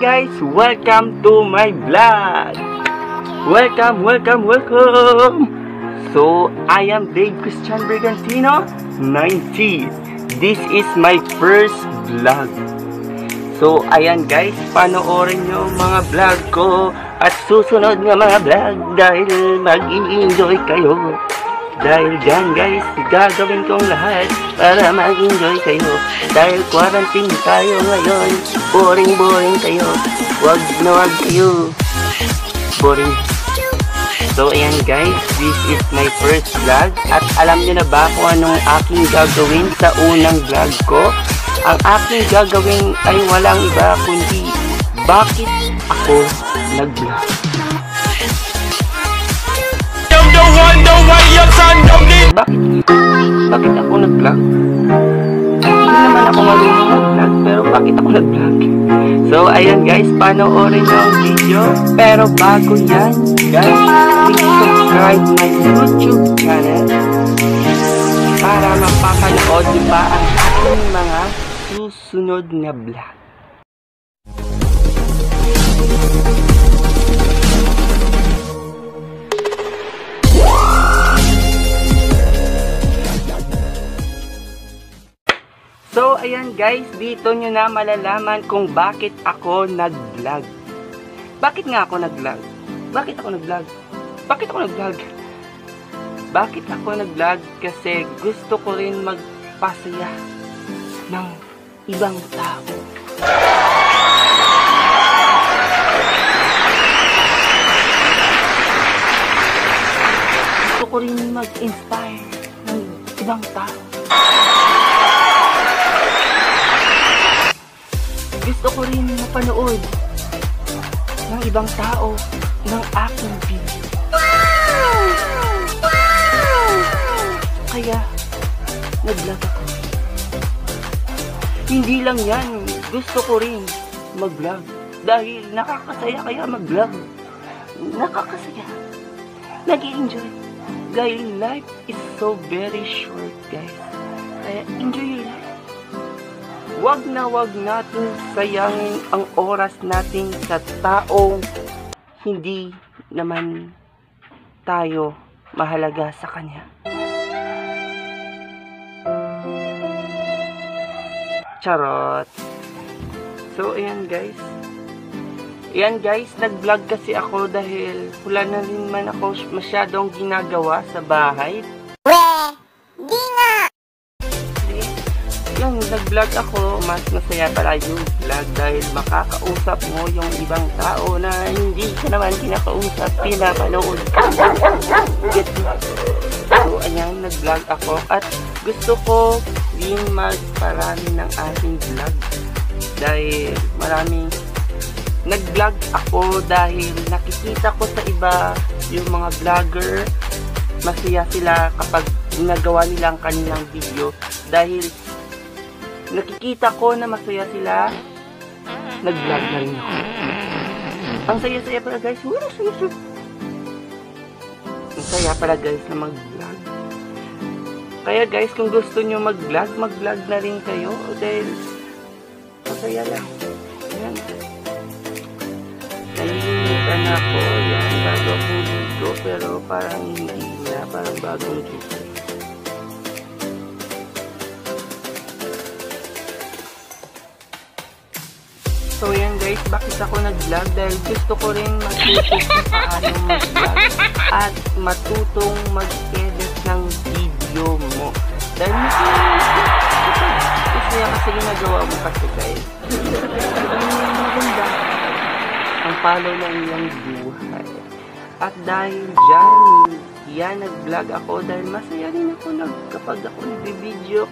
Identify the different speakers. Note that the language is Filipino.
Speaker 1: guys! Welcome to my vlog! Welcome, welcome, welcome! So, I am Dave Christian Brigantino, 90. This is my first vlog. So, ayan guys, panoorin nyo mga vlog ko at susunod nga mga vlog dahil mag-enjoy kayo. Dahil dyan guys, gagawin kong lahat para mag-enjoy kayo. Dahil quarantine tayo ngayon, boring-boring kayo. Wag na wag kayo. Boring. So ayan guys, this is my first vlog. At alam nyo na ba kung anong aking gagawin sa unang vlog ko? Ang aking gagawin ay walang iba kundi bakit ako nag-vlog. Bakit? Bakit ako nag-vlog? Hindi naman ako marunong mag-vlog, pero bakit ako nag-vlog? So, ayan guys, panoorin nyo ang video. Pero bago yan, guys, please subscribe my YouTube channel para mapapanood nyo pa ang aking mga susunod na vlog. Ayan guys, dito nyo na malalaman kung bakit ako nag-vlog. Bakit nga ako nag-vlog? Bakit ako nag-vlog? Bakit ako nag-vlog? Bakit ako nag-vlog? Kasi gusto ko rin magpasaya ng ibang tao. Gusto ko rin mag-inspire ng ibang tao. Gusto ko rin mapanood ng ibang tao ng aking video. Kaya, nag-vlog ako. Hindi lang yan, gusto ko rin mag-vlog. Dahil nakakasaya kaya mag-vlog. Nakakasaya. Nag-i-enjoy. Dahil life is so very short, guys. Kaya enjoy your life. Wag na wag natin sayangin ang oras natin sa taong hindi naman tayo mahalaga sa kanya. Charot. So, ayan guys. Ayan guys, nag-vlog kasi ako dahil wala na rin man ako masyadong ginagawa sa bahay. Nag-vlog ako, mas masaya pala yung vlog dahil makakausap mo yung ibang tao na hindi ka naman kinakausap, pinapanood ka. So, ayan, nag-vlog ako at gusto ko rin magparami ng ating vlog dahil maraming nag-vlog ako dahil nakikita ko sa iba yung mga vlogger masaya sila kapag ginagawa nila ang kanilang video dahil nakikita ko na masaya sila. Nag-vlog na rin ako. Ang saya-saya pala guys. Woo, saya, saya. ang saya pala guys na mag-vlog. Kaya guys kung gusto nyo mag-vlog mag-vlog na rin kayo dahil masaya lang. Yan nalilimutan na ako yan bago akong dito pero parang hindi na. Parang bagong dito So yan guys, bakit ako nag-vlog? Dahil gusto ko rin matuto kung paano mag-vlog at matutong mag-edit ng video mo. Dahil masaya kasi ginagawa mo kasi guys. Ang follow ng iyong buhay. At dahil dyan, yan nag-vlog ako dahil masaya rin ako nag, kapag ako nag-video.